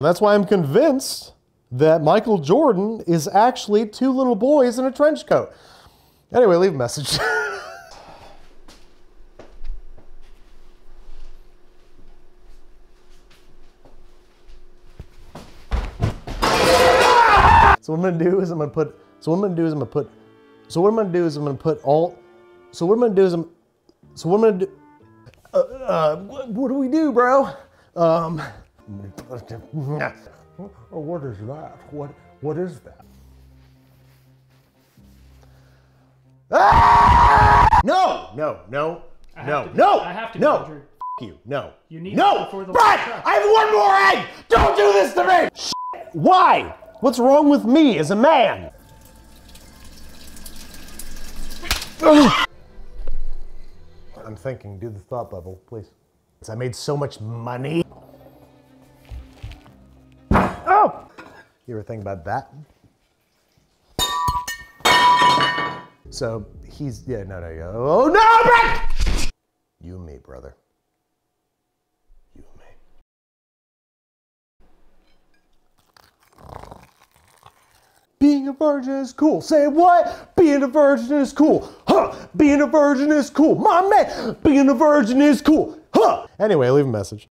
That's why I'm convinced that Michael Jordan is actually two little boys in a trench coat. Anyway, leave a message. So what I'm gonna do is I'm gonna put. So what I'm gonna do is I'm gonna put. So what I'm gonna do is I'm gonna put all. So what I'm gonna do is I'm. So what I'm gonna do. Uh, uh, what, what do we do, bro? Um. Oh, what is that? What what is that? Ah! No, no, no, I no, be- no, I have to no. Andrew. F- you, no. You need no. before the Brad, I have one more egg. Don't do this to me. Shit. Why? What's wrong with me as a man? I'm thinking. Do the thought bubble, please. I made so much money. You ever think about that? So he's yeah no no oh no Brett! You and me brother. You and me. Being a virgin is cool. Say what? Being a virgin is cool. Huh? Being a virgin is cool. My man, being a virgin is cool. Huh? Anyway, leave a message.